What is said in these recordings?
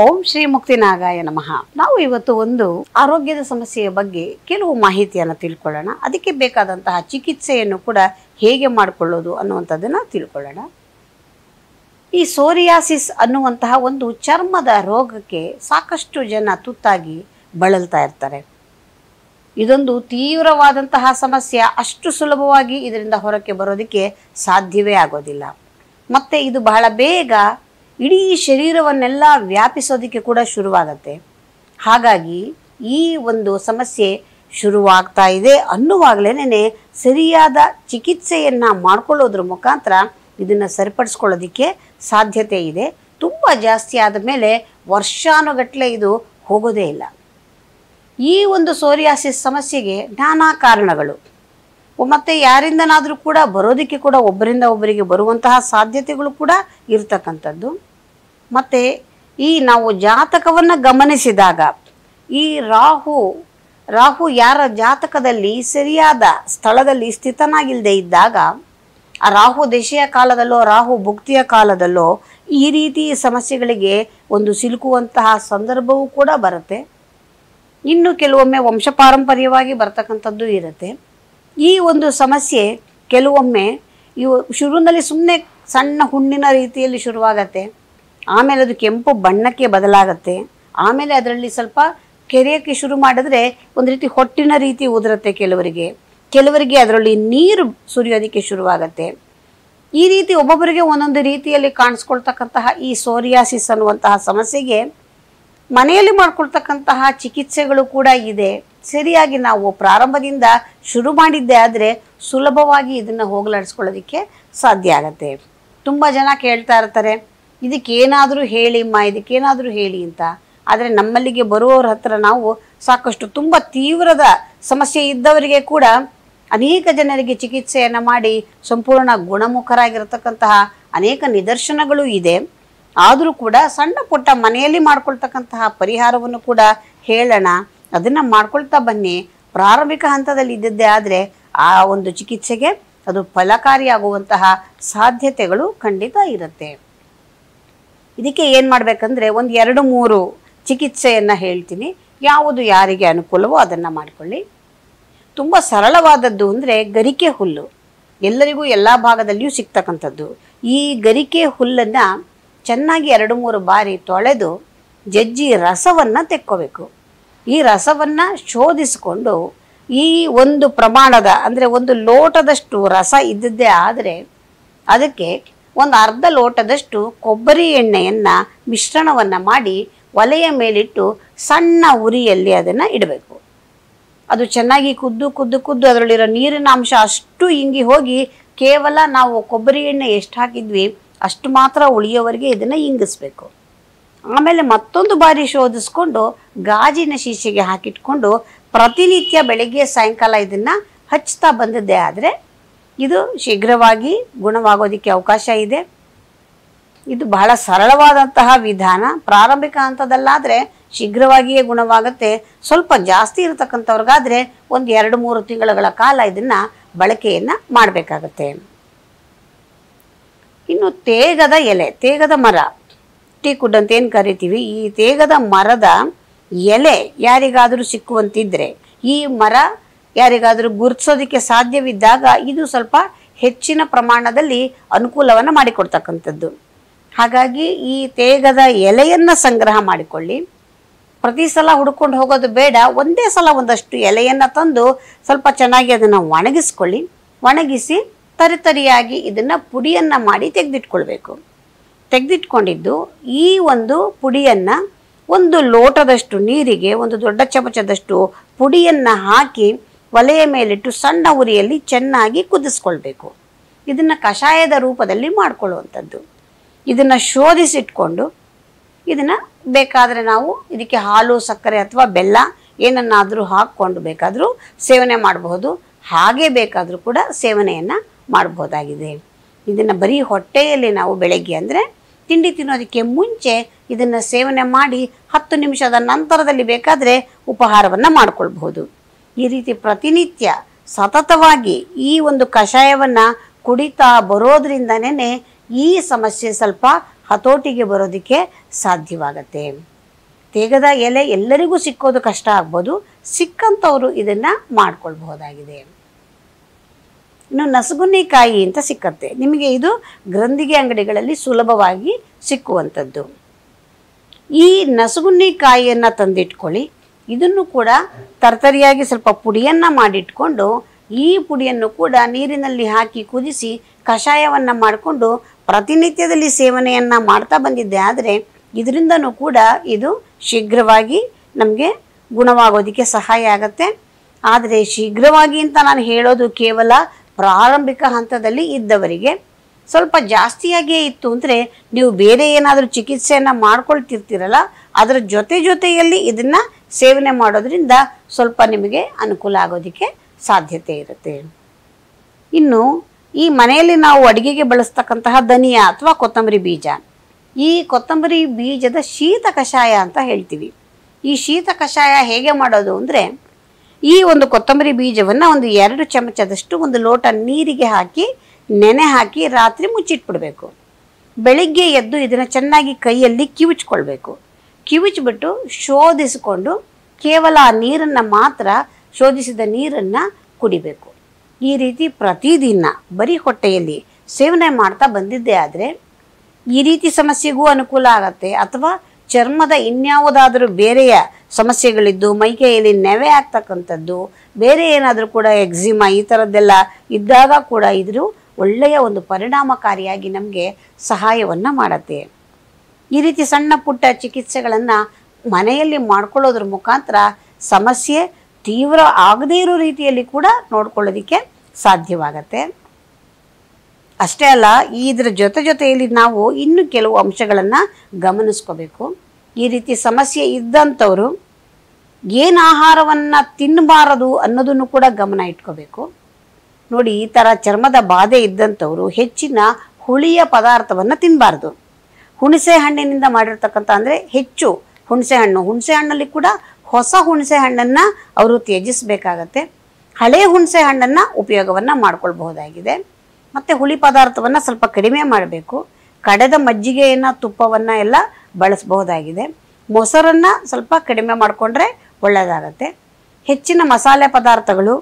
ಓಂ ಶ್ರೀ ಮುಕ್ತಿನಾಗಾಯ ನಮಃ. ನಾವು ಇವತ್ತು ಒಂದು ಆರೋಗ್ಯದ ಸಮಸ್ಯೆಯ ಬಗ್ಗೆ ಕೆಲವು ಮಾಹಿತಿಯನ್ನು ತಿಳ್ಕೊಳ್ಳೋಣ. ಅದಕ್ಕೆ ಬೇಕಾದಂತಹ ಚಿಕಿತ್ಸೆಯನ್ನು ಕೂಡ ಹೇಗೆ ಮಾಡಿಕೊಳ್ಳೋದು ಅನ್ನುವಂಥದ್ದನ್ನು ತಿಳ್ಕೊಳ್ಳೋಣ. ಈ ಸೋರಿಯಾಸಿಸ್ ಅನ್ನುವಂತಹ ಒಂದು ಚರ್ಮದ ರೋಗಕ್ಕೆ ಸಾಕಷ್ಟು ಜನ ತುತ್ತಾಗಿ ಬಳಲ್ತಾ ಇರ್ತಾರೆ. ಇದೊಂದು ತೀವ್ರವಾದಂತಹ ಸಮಸ್ಯೆ. ಅಷ್ಟು ಸುಲಭವಾಗಿ ಇದರಿಂದ ಹೊರಕ್ಕೆ ಬರೋದಕ್ಕೆ ಸಾಧ್ಯವೇ ಆಗೋದಿಲ್ಲ. ಮತ್ತು ಇದು ಬಹಳ ಬೇಗ ಇಡೀ ಶರೀರವನ್ನೆಲ್ಲ ವ್ಯಾಪಿಸೋದಕ್ಕೆ ಕೂಡ ಶುರುವಾಗತ್ತೆ. ಹಾಗಾಗಿ ಈ ಒಂದು ಸಮಸ್ಯೆ ಶುರುವಾಗ್ತಾ ಇದೆ ಅನ್ನುವಾಗಲೇ ಸರಿಯಾದ ಚಿಕಿತ್ಸೆಯನ್ನು ಮಾಡ್ಕೊಳ್ಳೋದ್ರ ಮುಖಾಂತರ ಇದನ್ನು ಸರಿಪಡಿಸ್ಕೊಳ್ಳೋದಕ್ಕೆ ಸಾಧ್ಯತೆ ಇದೆ. ತುಂಬ ಜಾಸ್ತಿ ಆದ ಮೇಲೆ ವರ್ಷಾನುಗಟ್ಟಲೆ ಇದು ಹೋಗೋದೇ ಇಲ್ಲ. ಈ ಒಂದು ಸೋರಿಯಾಸಿಸ್ ಸಮಸ್ಯೆಗೆ ನಾನಾ ಕಾರಣಗಳು. ಮತ್ತು ಯಾರಿಂದನಾದರೂ ಕೂಡ ಬರೋದಕ್ಕೆ ಕೂಡ ಒಬ್ಬರಿಂದ ಒಬ್ಬರಿಗೆ ಬರುವಂತಹ ಸಾಧ್ಯತೆಗಳು ಕೂಡ ಇರ್ತಕ್ಕಂಥದ್ದು. ಮತ್ತು ಈ ನಾವು ಜಾತಕವನ್ನು ಗಮನಿಸಿದಾಗ ಈ ರಾಹು ರಾಹು ಯಾರ ಜಾತಕದಲ್ಲಿ ಸರಿಯಾದ ಸ್ಥಳದಲ್ಲಿ ಸ್ಥಿತನಾಗಿಲ್ಲದೆ ಇದ್ದಾಗ, ಆ ರಾಹು ದಶೆಯ ಕಾಲದಲ್ಲೋ, ರಾಹು ಭುಕ್ತಿಯ ಕಾಲದಲ್ಲೋ ಈ ರೀತಿ ಸಮಸ್ಯೆಗಳಿಗೆ ಒಂದು ಸಿಲುಕುವಂತಹ ಸಂದರ್ಭವೂ ಕೂಡ ಬರುತ್ತೆ. ಇನ್ನು ಕೆಲವೊಮ್ಮೆ ವಂಶಪಾರಂಪರ್ಯವಾಗಿ ಬರ್ತಕ್ಕಂಥದ್ದು ಇರುತ್ತೆ. ಈ ಒಂದು ಸಮಸ್ಯೆ ಕೆಲವೊಮ್ಮೆ ಇವು ಶುರುವಿನಲ್ಲಿ ಸುಮ್ಮನೆ ಸಣ್ಣ ಹುಣ್ಣಿನ ರೀತಿಯಲ್ಲಿ ಶುರುವಾಗತ್ತೆ. ಆಮೇಲೆ ಅದು ಕೆಂಪು ಬಣ್ಣಕ್ಕೆ ಬದಲಾಗತ್ತೆ. ಆಮೇಲೆ ಅದರಲ್ಲಿ ಸ್ವಲ್ಪ ಕೆರೆಯೋಕ್ಕೆ ಶುರು ಮಾಡಿದ್ರೆ ಒಂದು ರೀತಿ ಹೊಟ್ಟಿನ ರೀತಿ ಉದುರುತ್ತೆ ಕೆಲವರಿಗೆ. ಕೆಲವರಿಗೆ ಅದರಲ್ಲಿ ನೀರು ಸುರಿಯೋದಕ್ಕೆ ಶುರುವಾಗತ್ತೆ. ಈ ರೀತಿ ಒಬ್ಬೊಬ್ಬರಿಗೆ ಒಂದೊಂದು ರೀತಿಯಲ್ಲಿ ಕಾಣಿಸ್ಕೊಳ್ತಕ್ಕಂತಹ ಈ ಸೋರಿಯಾಸಿಸ್ ಅನ್ನುವಂತಹ ಸಮಸ್ಯೆಗೆ ಮನೆಯಲ್ಲಿ ಮಾಡ್ಕೊಳ್ತಕ್ಕಂತಹ ಚಿಕಿತ್ಸೆಗಳು ಕೂಡ ಇದೆ. ಸರಿಯಾಗಿ ನಾವು ಪ್ರಾರಂಭದಿಂದ ಶುರು ಮಾಡಿದ್ದೆ ಆದರೆ ಸುಲಭವಾಗಿ ಇದನ್ನು ಹೋಗಲಾಡಿಸ್ಕೊಳ್ಳೋದಕ್ಕೆ ಸಾಧ್ಯ ಆಗತ್ತೆ. ತುಂಬ ಜನ ಕೇಳ್ತಾ ಇರ್ತಾರೆ ಇದಕ್ಕೇನಾದರೂ ಹೇಳಿಮ್ಮ ಇದಕ್ಕೇನಾದರೂ ಹೇಳಿ ಅಂತ. ಆದರೆ ನಮ್ಮಲ್ಲಿಗೆ ಬರುವವರ ಹತ್ರ ನಾವು ಸಾಕಷ್ಟು ತುಂಬ ತೀವ್ರದ ಸಮಸ್ಯೆ ಇದ್ದವರಿಗೆ ಕೂಡ ಅನೇಕ ಜನರಿಗೆ ಚಿಕಿತ್ಸೆಯನ್ನು ಮಾಡಿ ಸಂಪೂರ್ಣ ಗುಣಮುಖರಾಗಿರತಕ್ಕಂತಹ ಅನೇಕ ನಿದರ್ಶನಗಳು ಇದೆ. ಆದರೂ ಕೂಡ ಸಣ್ಣ ಪುಟ್ಟ ಮನೆಯಲ್ಲಿ ಮಾಡ್ಕೊಳ್ತಕ್ಕಂತಹ ಪರಿಹಾರವನ್ನು ಕೂಡ ಹೇಳೋಣ. ಅದನ್ನು ಮಾಡ್ಕೊಳ್ತಾ ಬನ್ನಿ. ಪ್ರಾರಂಭಿಕ ಹಂತದಲ್ಲಿ ಇದ್ದದ್ದೇ ಆದರೆ ಆ ಒಂದು ಚಿಕಿತ್ಸೆಗೆ ಅದು ಫಲಕಾರಿಯಾಗುವಂತಹ ಸಾಧ್ಯತೆಗಳು ಖಂಡಿತ ಇರುತ್ತೆ. ಇದಕ್ಕೆ ಏನು ಮಾಡಬೇಕಂದ್ರೆ ಒಂದು ಎರಡು ಮೂರು ಚಿಕಿತ್ಸೆಯನ್ನು ಹೇಳ್ತೀನಿ. ಯಾವುದು ಯಾರಿಗೆ ಅನುಕೂಲವೋ ಅದನ್ನು ಮಾಡಿಕೊಳ್ಳಿ. ತುಂಬ ಸರಳವಾದದ್ದು ಅಂದರೆ ಗರಿಕೆ ಹುಲ್ಲು. ಎಲ್ಲರಿಗೂ ಎಲ್ಲ ಭಾಗದಲ್ಲಿಯೂ ಸಿಗ್ತಕ್ಕಂಥದ್ದು. ಈ ಗರಿಕೆ ಹುಲ್ಲನ್ನು ಚೆನ್ನಾಗಿ ಎರಡು ಮೂರು ಬಾರಿ ತೊಳೆದು ಜಜ್ಜಿ ರಸವನ್ನು ತೆಕ್ಕೋಬೇಕು. ಈ ರಸವನ್ನು ಶೋಧಿಸಿಕೊಂಡು ಈ ಒಂದು ಪ್ರಮಾಣದ ಅಂದರೆ ಒಂದು ಲೋಟದಷ್ಟು ರಸ ಇದ್ದದ್ದೇ ಆದರೆ ಅದಕ್ಕೆ ಒಂದು ಅರ್ಧ ಲೋಟದಷ್ಟು ಕೊಬ್ಬರಿ ಎಣ್ಣೆಯನ್ನು ಮಿಶ್ರಣವನ್ನು ಮಾಡಿ ಒಲೆಯ ಮೇಲಿಟ್ಟು ಸಣ್ಣ ಉರಿಯಲ್ಲಿ ಅದನ್ನು ಇಡಬೇಕು. ಅದು ಚೆನ್ನಾಗಿ ಕುದ್ದು ಕುದ್ದು ಕುದ್ದು ಅದರಲ್ಲಿರೋ ನೀರಿನ ಅಂಶ ಅಷ್ಟು ಇಂಗಿ ಹೋಗಿ ಕೇವಲ ನಾವು ಕೊಬ್ಬರಿ ಎಣ್ಣೆ ಎಷ್ಟು ಹಾಕಿದ್ವಿ ಅಷ್ಟು ಮಾತ್ರ ಉಳಿಯೋವರೆಗೆ ಇದನ್ನು ಇಂಗಿಸ್ಬೇಕು. ಆಮೇಲೆ ಮತ್ತೊಂದು ಬಾರಿ ಶೋಧಿಸ್ಕೊಂಡು ಗಾಜಿನ ಶೀಶೆಗೆ ಹಾಕಿಟ್ಕೊಂಡು ಪ್ರತಿನಿತ್ಯ ಬೆಳಗ್ಗೆ ಸಾಯಂಕಾಲ ಇದನ್ನು ಹಚ್ತಾ ಬಂದದ್ದೇ ಆದರೆ ಇದು ಶೀಘ್ರವಾಗಿ ಗುಣವಾಗೋದಕ್ಕೆ ಅವಕಾಶ ಇದೆ. ಇದು ಬಹಳ ಸರಳವಾದಂತಹ ವಿಧಾನ. ಪ್ರಾರಂಭಿಕ ಹಂತದಲ್ಲಾದರೆ ಶೀಘ್ರವಾಗಿಯೇ ಗುಣವಾಗುತ್ತೆ. ಸ್ವಲ್ಪ ಜಾಸ್ತಿ ಇರತಕ್ಕಂಥವ್ರಿಗಾದರೆ ಒಂದು ಎರಡು ಮೂರು ತಿಂಗಳ ಕಾಲ ಇದನ್ನು ಬಳಕೆಯನ್ನು ಮಾಡಬೇಕಾಗತ್ತೆ. ಇನ್ನು ತೇಗದ ಎಲೆ, ತೇಗದ ಮರ ಟೀಕುಡ್ ಅಂತ ಏನು ಕರಿತೀವಿ? ಈ ತೇಗದ ಮರದ ಎಲೆ ಯಾರಿಗಾದರೂ ಸಿಕ್ಕುವಂತಿದ್ದರೆ ಈ ಮರ ಯಾರಿಗಾದರೂ ಗುರುತಿಸೋದಕ್ಕೆ ಸಾಧ್ಯವಿದ್ದಾಗ ಇದು ಸ್ವಲ್ಪ ಹೆಚ್ಚಿನ ಪ್ರಮಾಣದಲ್ಲಿ ಅನುಕೂಲವನ್ನು ಮಾಡಿಕೊಡ್ತಕ್ಕಂಥದ್ದು. ಹಾಗಾಗಿ ಈ ತೇಗದ ಎಲೆಯನ್ನು ಸಂಗ್ರಹ ಮಾಡಿಕೊಳ್ಳಿ. ಪ್ರತಿ ಸಲ ಹುಡ್ಕೊಂಡು ಹೋಗೋದು ಬೇಡ, ಒಂದೇ ಸಲ ಒಂದಷ್ಟು ಎಲೆಯನ್ನು ತಂದು ಸ್ವಲ್ಪ ಚೆನ್ನಾಗಿ ಅದನ್ನು ಒಣಗಿಸ್ಕೊಳ್ಳಿ. ಒಣಗಿಸಿ ತರಿತರಿಯಾಗಿ ಇದನ್ನು ಪುಡಿಯನ್ನು ಮಾಡಿ ತೆಗೆದಿಟ್ಕೊಳ್ಬೇಕು. ತೆಗೆದಿಟ್ಕೊಂಡಿದ್ದು ಈ ಒಂದು ಪುಡಿಯನ್ನು ಒಂದು ಲೋಟದಷ್ಟು ನೀರಿಗೆ, ಒಂದು ದೊಡ್ಡ ಚಮಚದಷ್ಟು ಪುಡಿಯನ್ನು ಹಾಕಿ ಒಲೆಯ ಮೇಲಿಟ್ಟು ಸಣ್ಣ ಉರಿಯಲ್ಲಿ ಚೆನ್ನಾಗಿ ಕುದಿಸ್ಕೊಳ್ಬೇಕು. ಇದನ್ನು ಕಷಾಯದ ರೂಪದಲ್ಲಿ ಮಾಡಿಕೊಳ್ಳುವಂಥದ್ದು. ಇದನ್ನು ಶೋಧಿಸಿಟ್ಕೊಂಡು ಇದನ್ನು ಬೇಕಾದರೆ ನಾವು ಇದಕ್ಕೆ ಹಾಲು, ಸಕ್ಕರೆ ಅಥವಾ ಬೆಲ್ಲ ಏನನ್ನಾದರೂ ಹಾಕ್ಕೊಂಡು ಬೇಕಾದರೂ ಸೇವನೆ ಮಾಡಬಹುದು. ಹಾಗೆ ಬೇಕಾದರೂ ಕೂಡ ಸೇವನೆಯನ್ನು ಮಾಡಬಹುದಾಗಿದೆ. ಇದನ್ನು ಬರೀ ಹೊಟ್ಟೆಯಲ್ಲಿ ನಾವು ಬೆಳಗ್ಗೆ ಅಂದರೆ ತಿಂಡಿ ತಿನ್ನೋದಕ್ಕೆ ಮುಂಚೆ ಇದನ್ನು ಸೇವನೆ ಮಾಡಿ ಹತ್ತು ನಿಮಿಷದ ನಂತರದಲ್ಲಿ ಬೇಕಾದರೆ ಉಪಹಾರವನ್ನು ಮಾಡಿಕೊಳ್ಬಹುದು. ಈ ರೀತಿ ಪ್ರತಿನಿತ್ಯ ಸತತವಾಗಿ ಈ ಒಂದು ಕಷಾಯವನ್ನು ಕುಡಿತಾ ಬರೋದ್ರಿಂದನೇ ಈ ಸಮಸ್ಯೆ ಸ್ವಲ್ಪ ಹತೋಟಿಗೆ ಬರೋದಕ್ಕೆ ಸಾಧ್ಯವಾಗತ್ತೆ. ತೇಗದ ಎಲೆ ಎಲ್ಲರಿಗೂ ಸಿಕ್ಕೋದು ಕಷ್ಟ ಆಗ್ಬೋದು ಸಿಕ್ಕಂಥವರು ಇದನ್ನು ಮಾಡ್ಕೊಳ್ಬಹುದಾಗಿದೆ. ಇನ್ನು ನಸಗುನ್ನಿಕಾಯಿ ಅಂತ ಸಿಕ್ಕತ್ತೆ. ನಿಮಗೆ ಇದು ಗ್ರಂಥಿಗೆ ಅಂಗಡಿಗಳಲ್ಲಿ ಸುಲಭವಾಗಿ ಸಿಕ್ಕುವಂಥದ್ದು. ಈ ನಸಗುನ್ನಿಕಾಯಿಯನ್ನು ತಂದಿಟ್ಕೊಳ್ಳಿ. ಇದನ್ನು ಕೂಡ ತರ್ತರಿಯಾಗಿ ಸ್ವಲ್ಪ ಪುಡಿಯನ್ನು ಮಾಡಿಟ್ಕೊಂಡು, ಈ ಪುಡಿಯನ್ನು ಕೂಡ ನೀರಿನಲ್ಲಿ ಹಾಕಿ ಕುದಿಸಿ ಕಷಾಯವನ್ನು ಮಾಡಿಕೊಂಡು ಪ್ರತಿನಿತ್ಯದಲ್ಲಿ ಸೇವನೆಯನ್ನು ಮಾಡ್ತಾ ಬಂದಿದ್ದೆ. ಆದರೆ ಇದರಿಂದನೂ ಕೂಡ ಇದು ಶೀಘ್ರವಾಗಿ ನಮಗೆ ಗುಣವಾಗೋದಕ್ಕೆ ಸಹಾಯ ಆಗುತ್ತೆ. ಆದರೆ ಶೀಘ್ರವಾಗಿ ಅಂತ ನಾನು ಹೇಳೋದು ಕೇವಲ ಪ್ರಾರಂಭಿಕ ಹಂತದಲ್ಲಿ ಇದ್ದವರಿಗೆ ಸ್ವಲ್ಪ ಜಾಸ್ತಿಯಾಗಿಯೇ ಇತ್ತು ಅಂದರೆ ನೀವು ಬೇರೆ ಏನಾದರೂ ಚಿಕಿತ್ಸೆಯನ್ನು ಮಾಡ್ಕೊಳ್ತಿರ್ತೀರಲ್ಲ, ಅದರ ಜೊತೆ ಜೊತೆಯಲ್ಲಿ ಇದನ್ನು ಸೇವನೆ ಮಾಡೋದ್ರಿಂದ ಸ್ವಲ್ಪ ನಿಮಗೆ ಅನುಕೂಲ ಆಗೋದಕ್ಕೆ ಸಾಧ್ಯತೆ ಇರುತ್ತೆ. ಇನ್ನು ಈ ಮನೆಯಲ್ಲಿ ನಾವು ಅಡುಗೆಗೆ ಬಳಸ್ತಕ್ಕಂತಹ ಧನಿಯಾ ಅಥವಾ ಕೊತ್ತಂಬರಿ ಬೀಜ. ಈ ಕೊತ್ತಂಬರಿ ಬೀಜದ ಶೀತ ಕಷಾಯ ಅಂತ ಹೇಳ್ತೀವಿ. ಈ ಶೀತ ಕಷಾಯ ಹೇಗೆ ಮಾಡೋದು ಅಂದರೆ, ಈ ಒಂದು ಕೊತ್ತಂಬರಿ ಬೀಜವನ್ನು ಒಂದು ಎರಡು ಚಮಚದಷ್ಟು ಒಂದು ಲೋಟ ನೀರಿಗೆ ಹಾಕಿ, ನೆನೆ ಹಾಕಿ ರಾತ್ರಿ ಮುಚ್ಚಿಟ್ಬಿಡಬೇಕು. ಬೆಳಿಗ್ಗೆ ಎದ್ದು ಇದನ್ನು ಚೆನ್ನಾಗಿ ಕೈಯಲ್ಲಿ ಕಿವುಚ್ಕೊಳ್ಬೇಕು. ಕಿವುಚ್ಬಿಟ್ಟು ಶೋಧಿಸಿಕೊಂಡು ಕೇವಲ ಆ ನೀರನ್ನು ಮಾತ್ರ ಶೋಧಿಸಿದ ನೀರನ್ನು ಕುಡಿಬೇಕು. ಈ ರೀತಿ ಪ್ರತಿದಿನ ಬರೀ ಹೊಟ್ಟೆಯಲ್ಲಿ ಸೇವನೆ ಮಾಡ್ತಾ ಬಂದಿದ್ದೇ ಆದರೆ ಈ ರೀತಿ ಸಮಸ್ಯೆಗೂ ಅನುಕೂಲ ಆಗತ್ತೆ ಅಥವಾ ಚರ್ಮದ ಇನ್ಯಾವುದಾದರೂ ಬೇರೆಯ ಸಮಸ್ಯೆಗಳಿದ್ದು ಮೈಕೈಯಲ್ಲಿ ನೆವೆ ಆಗ್ತಕ್ಕಂಥದ್ದು, ಬೇರೆ ಏನಾದರೂ ಕೂಡ ಎಕ್ಸಿಮಾ ಈ ಥರದ್ದೆಲ್ಲ ಇದ್ದಾಗ ಕೂಡ ಇದ್ರೂ ಒಳ್ಳೆಯ ಒಂದು ಪರಿಣಾಮಕಾರಿಯಾಗಿ ನಮಗೆ ಸಹಾಯವನ್ನು ಮಾಡುತ್ತೆ. ಈ ರೀತಿ ಸಣ್ಣ ಪುಟ್ಟ ಚಿಕಿತ್ಸೆಗಳನ್ನು ಮನೆಯಲ್ಲಿ ಮಾಡ್ಕೊಳ್ಳೋದ್ರ ಮುಖಾಂತರ ಸಮಸ್ಯೆ ತೀವ್ರ ಆಗದೇ ಇರೋ ರೀತಿಯಲ್ಲಿ ಕೂಡ ನೋಡ್ಕೊಳ್ಳೋದಕ್ಕೆ ಸಾಧ್ಯವಾಗತ್ತೆ. ಅಷ್ಟೇ ಅಲ್ಲ ಇದರ ಜೊತೆ ಜೊತೆಯಲ್ಲಿ ನಾವು ಇನ್ನು ಕೆಲವು ಅಂಶಗಳನ್ನು ಗಮನಿಸ್ಕೋಬೇಕು. ಈ ರೀತಿ ಸಮಸ್ಯೆ ಇದ್ದಂಥವರು ಏನು ಆಹಾರವನ್ನು ತಿನ್ನಬಾರದು ಅನ್ನೋದನ್ನು ಕೂಡ ಗಮನ ಇಟ್ಕೋಬೇಕು. ನೋಡಿ, ಈ ಥರ ಚರ್ಮದ ಬಾಧೆ ಇದ್ದಂಥವರು ಹೆಚ್ಚಿನ ಹುಳಿಯ ಪದಾರ್ಥವನ್ನು ತಿನ್ನಬಾರ್ದು ಹುಣಸೆ ಹಣ್ಣಿನಿಂದ ಮಾಡಿರ್ತಕ್ಕಂಥ ಅಂದರೆ ಹೆಚ್ಚು ಹುಣಸೆ ಹಣ್ಣು. ಹುಣಸೆ ಹಣ್ಣಲ್ಲಿ ಕೂಡ ಹೊಸ ಹುಣಸೆ ಹಣ್ಣನ್ನು ಅವರು ತ್ಯಜಿಸಬೇಕಾಗತ್ತೆ. ಹಳೆ ಹುಣಸೆ ಹಣ್ಣನ್ನು ಉಪಯೋಗವನ್ನು ಮಾಡ್ಕೊಳ್ಬಹುದಾಗಿದೆ. ಮತ್ತು ಹುಳಿ ಪದಾರ್ಥವನ್ನು ಸ್ವಲ್ಪ ಕಡಿಮೆ ಮಾಡಬೇಕು. ಕಡೆದ ಮಜ್ಜಿಗೆಯನ್ನು, ತುಪ್ಪವನ್ನು ಎಲ್ಲ ಬಳಸಬಹುದಾಗಿದೆ. ಮೊಸರನ್ನು ಸ್ವಲ್ಪ ಕಡಿಮೆ ಮಾಡಿಕೊಂಡ್ರೆ ಒಳ್ಳೆಯದಾಗತ್ತೆ ಹೆಚ್ಚಿನ ಮಸಾಲೆ ಪದಾರ್ಥಗಳು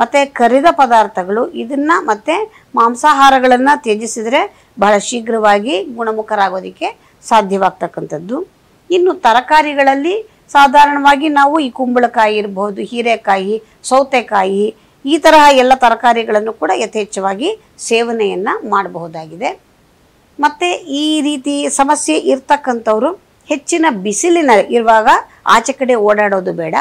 ಮತ್ತು ಕರಿದ ಪದಾರ್ಥಗಳು, ಇದನ್ನು ಮತ್ತು ಮಾಂಸಾಹಾರಗಳನ್ನು ತ್ಯಜಿಸಿದರೆ ಬಹಳ ಶೀಘ್ರವಾಗಿ ಗುಣಮುಖರಾಗೋದಕ್ಕೆ ಸಾಧ್ಯವಾಗ್ತಕ್ಕಂಥದ್ದು. ಇನ್ನು ತರಕಾರಿಗಳಲ್ಲಿ ಸಾಧಾರಣವಾಗಿ ನಾವು ಈ ಕುಂಬಳಕಾಯಿ ಇರಬಹುದು, ಹೀರೆಕಾಯಿ, ಸೌತೆಕಾಯಿ, ಈ ತರಹ ಎಲ್ಲ ತರಕಾರಿಗಳನ್ನು ಕೂಡ ಯಥೇಚ್ಛವಾಗಿ ಸೇವನೆಯನ್ನು ಮಾಡಬಹುದಾಗಿದೆ. ಮತ್ತು ಈ ರೀತಿ ಸಮಸ್ಯೆ ಇರ್ತಕ್ಕಂಥವ್ರು ಹೆಚ್ಚಿನ ಬಿಸಿಲಿನ ಇರುವಾಗ ಆಚೆ ಕಡೆ ಓಡಾಡೋದು ಬೇಡ.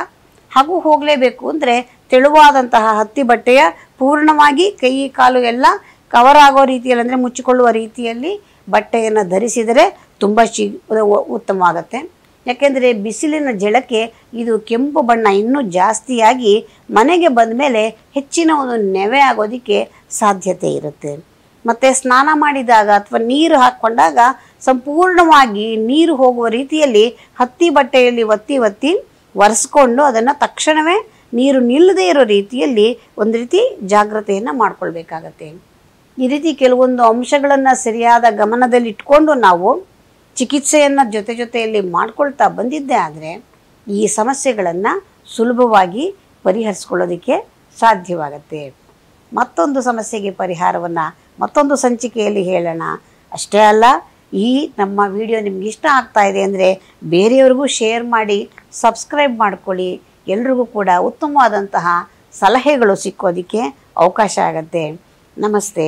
ಹಾಗೂ ಹೋಗಲೇಬೇಕು ಅಂದರೆ ತೆಳುವಾದಂತಹ ಹತ್ತಿ ಬಟ್ಟೆಯ ಪೂರ್ಣವಾಗಿ ಕೈ ಕಾಲು ಎಲ್ಲ ಕವರ್ ಆಗೋ ರೀತಿಯಲ್ಲಿ ಅಂದರೆ ಮುಚ್ಚಿಕೊಳ್ಳುವ ರೀತಿಯಲ್ಲಿ ಬಟ್ಟೆಯನ್ನು ಧರಿಸಿದರೆ ತುಂಬ ಉತ್ತಮ ಉತ್ತಮವಾಗತ್ತೆ. ಯಾಕೆಂದರೆ ಬಿಸಿಲಿನ ಜಳಕ್ಕೆ ಇದು ಕೆಂಪು ಬಣ್ಣ ಇನ್ನೂ ಜಾಸ್ತಿಯಾಗಿ ಮನೆಗೆ ಬಂದ ಮೇಲೆ ಹೆಚ್ಚಿನ ಒಂದು ನೆವೆ ಆಗೋದಕ್ಕೆ ಸಾಧ್ಯತೆ ಇರುತ್ತೆ. ಮತ್ತು ಸ್ನಾನ ಮಾಡಿದಾಗ ಅಥವಾ ನೀರು ಹಾಕ್ಕೊಂಡಾಗ ಸಂಪೂರ್ಣವಾಗಿ ನೀರು ಹೋಗುವ ರೀತಿಯಲ್ಲಿ ಹತ್ತಿ ಬಟ್ಟೆಯಲ್ಲಿ ಒತ್ತಿ ಒತ್ತಿ ಒರೆಸ್ಕೊಂಡು ಅದನ್ನು ತಕ್ಷಣವೇ ನೀರು ನಿಲ್ಲದೇ ಇರೋ ರೀತಿಯಲ್ಲಿ ಒಂದು ರೀತಿ ಜಾಗ್ರತೆಯನ್ನು ಮಾಡಿಕೊಳ್ಬೇಕಾಗತ್ತೆ. ಈ ರೀತಿ ಕೆಲವೊಂದು ಅಂಶಗಳನ್ನು ಸರಿಯಾದ ಗಮನದಲ್ಲಿಟ್ಕೊಂಡು ನಾವು ಚಿಕಿತ್ಸೆಯನ್ನು ಜೊತೆ ಜೊತೆಯಲ್ಲಿ ಮಾಡ್ಕೊಳ್ತಾ ಬಂದಿದ್ದೆ ಆದರೆ ಈ ಸಮಸ್ಯೆಗಳನ್ನು ಸುಲಭವಾಗಿ ಪರಿಹರಿಸ್ಕೊಳ್ಳೋದಕ್ಕೆ ಸಾಧ್ಯವಾಗತ್ತೆ. ಮತ್ತೊಂದು ಸಮಸ್ಯೆಗೆ ಪರಿಹಾರವನ್ನು ಮತ್ತೊಂದು ಸಂಚಿಕೆಯಲ್ಲಿ ಹೇಳೋಣ. ಅಷ್ಟೇ ಅಲ್ಲ, ಈ ನಮ್ಮ ವಿಡಿಯೋ ನಿಮ್ಗೆ ಇಷ್ಟ ಆಗ್ತಾ ಇದೆ ಅಂದರೆ ಬೇರೆಯವ್ರಿಗೂ ಶೇರ್ ಮಾಡಿ, ಸಬ್ಸ್ಕ್ರೈಬ್ ಮಾಡ್ಕೊಳ್ಳಿ. ಎಲ್ರಿಗೂ ಕೂಡ ಉತ್ತಮವಾದಂತಹ ಸಲಹೆಗಳು ಸಿಕ್ಕೋದಕ್ಕೆ ಅವಕಾಶ ಆಗತ್ತೆ. ನಮಸ್ತೆ.